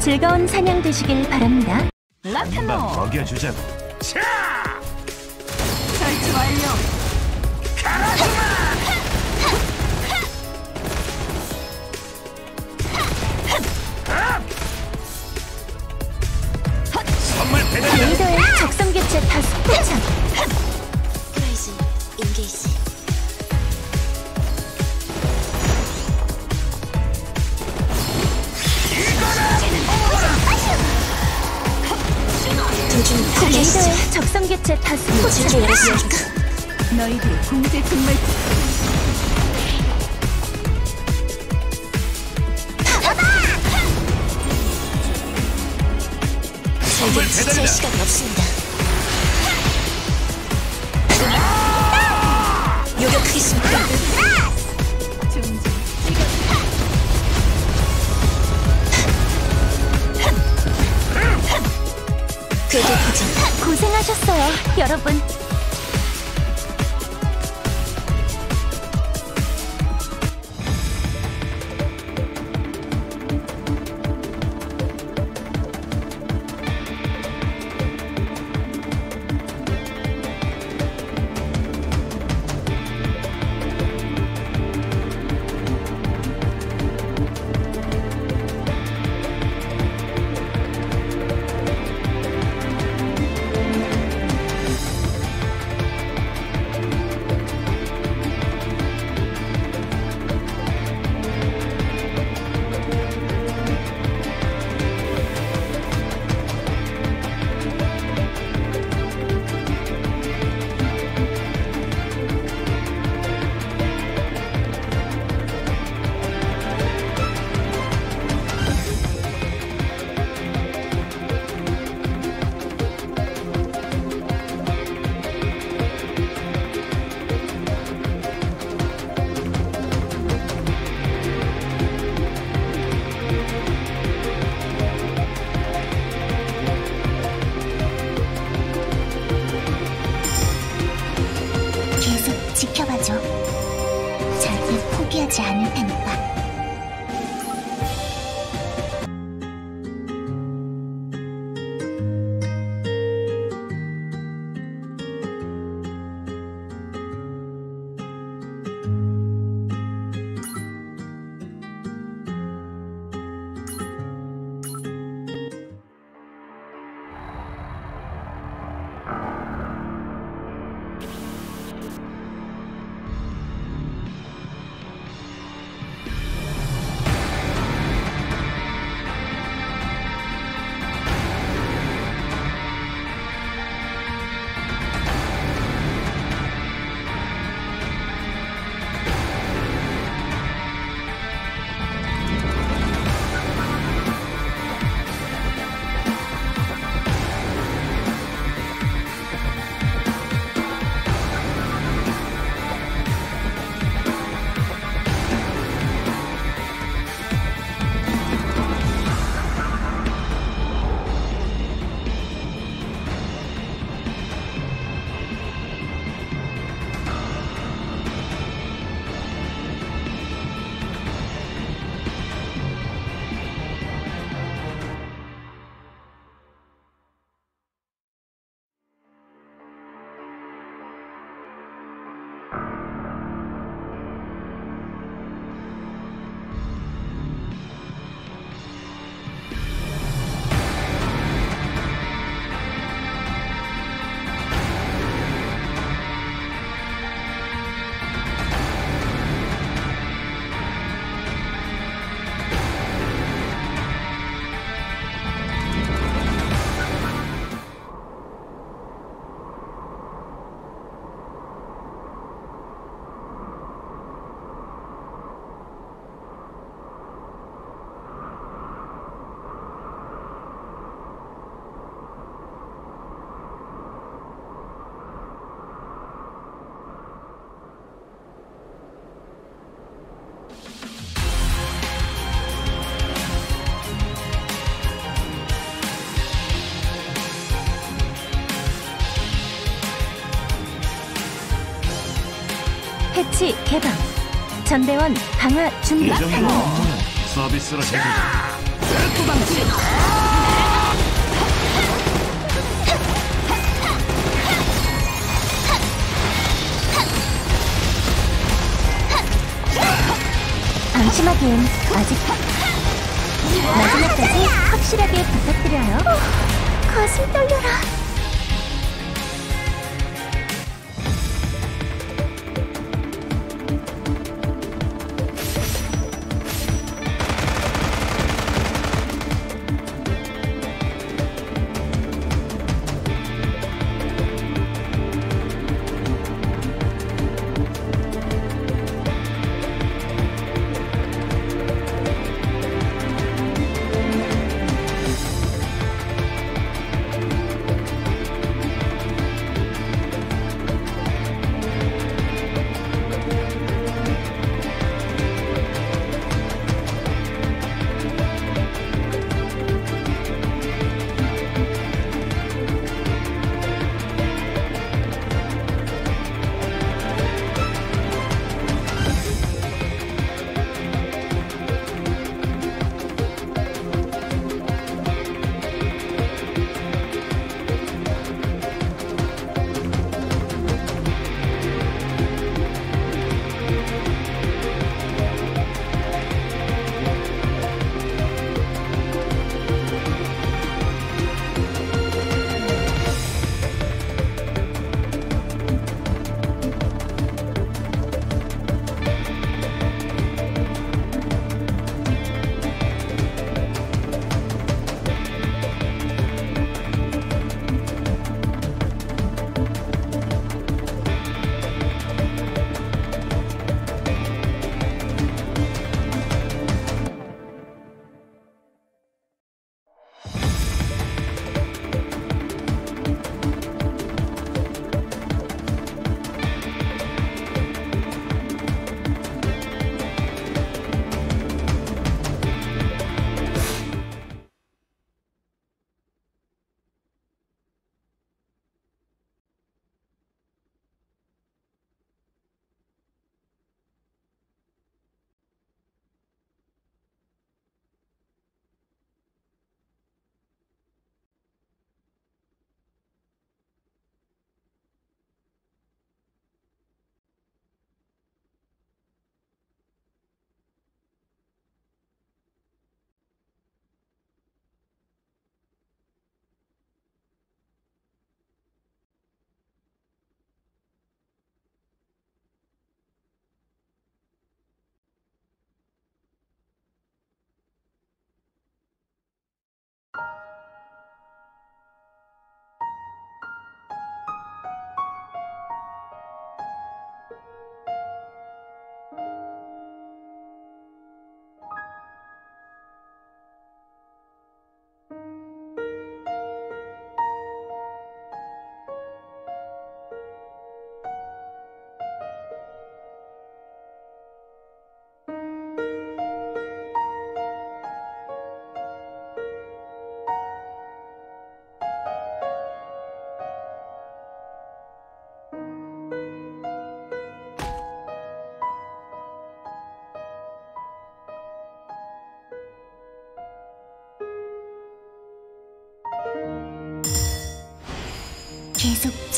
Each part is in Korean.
즐거운 사냥 되시길 바랍니다. 한방 먹여주자고. 차! 설치 완료. 포기하시죠 레이더의 적성 개체 다수 포착. 제게 열었으니까 너희들이 공세 정말 지체할 배달이다. 시간이 없습니다. 요격하겠습니다 궤도 포장 고생하셨어요, 여러분. 패치 개방. 전대원 강화 준비 이 정도 완료. 서비스로 해주자. 후방지 방심하기엔 아직 마지막까지 확실하게 부탁드려요. 가슴 떨려라.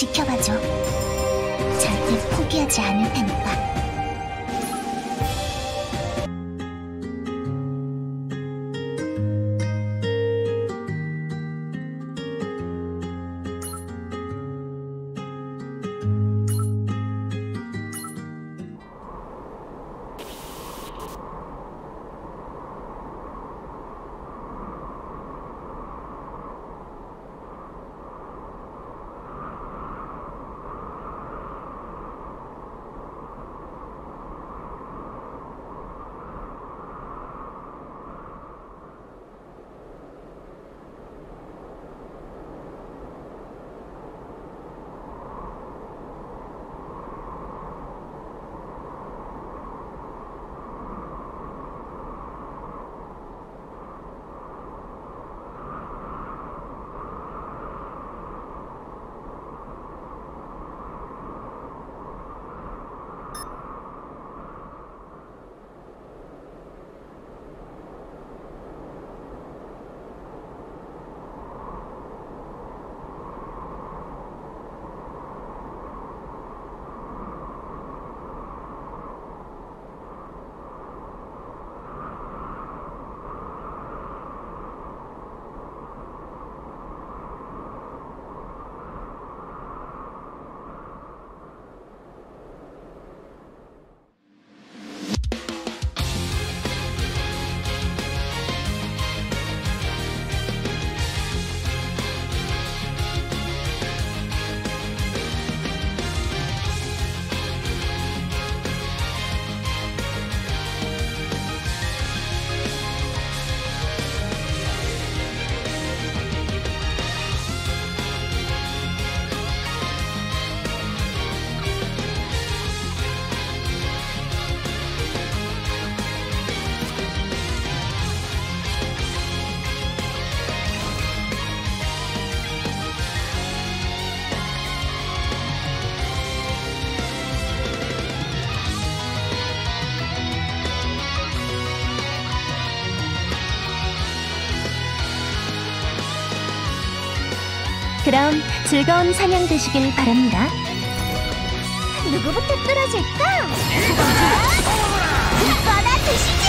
지켜봐줘. 절대 포기하지 않을 테니까. 그럼 즐거운 사냥 되시길 바랍니다. 누구부터 뚫어줄까? 이거나 드시지!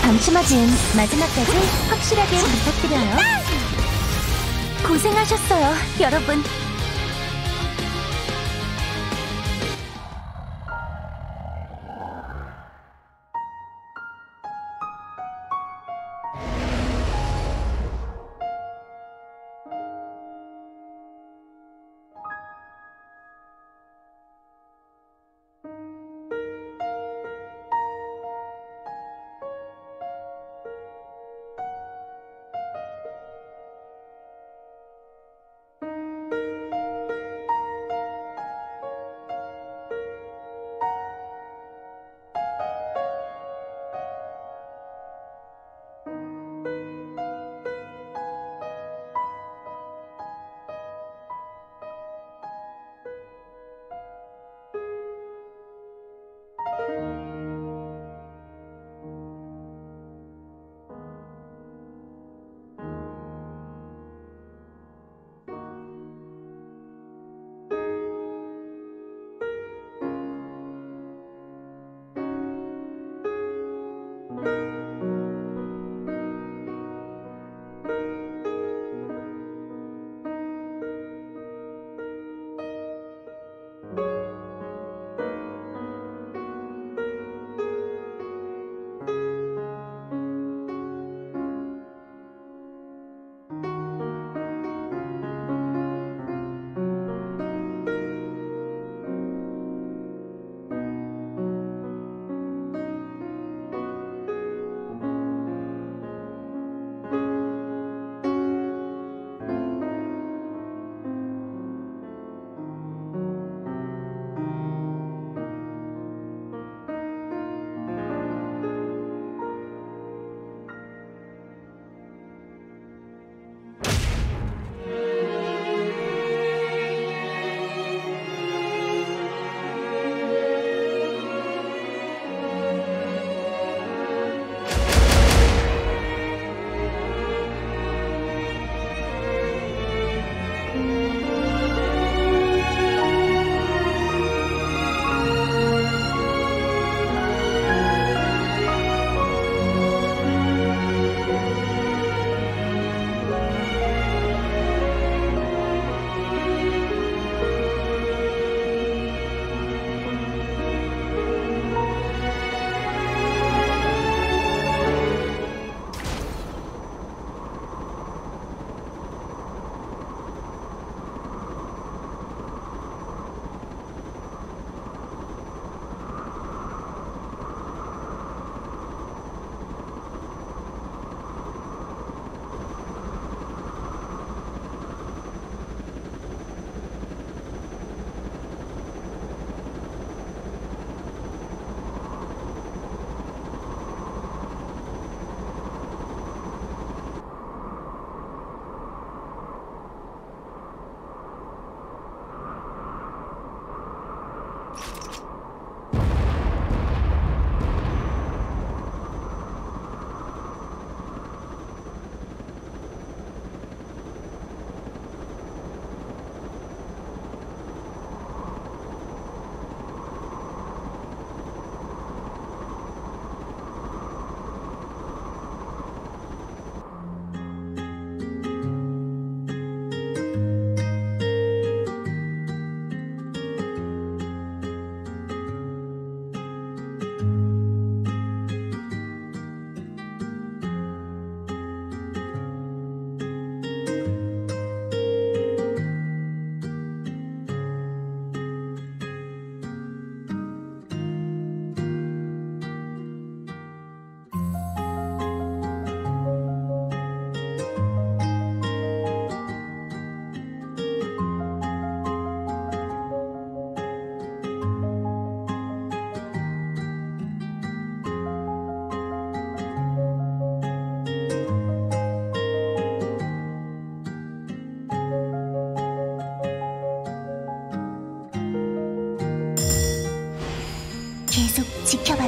방심하진 마지막까지 확실하게 부탁드려요. 고생하셨어요, 여러분.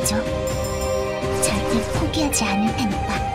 지켜봐줘. 절대 포기하지 않을 테니까.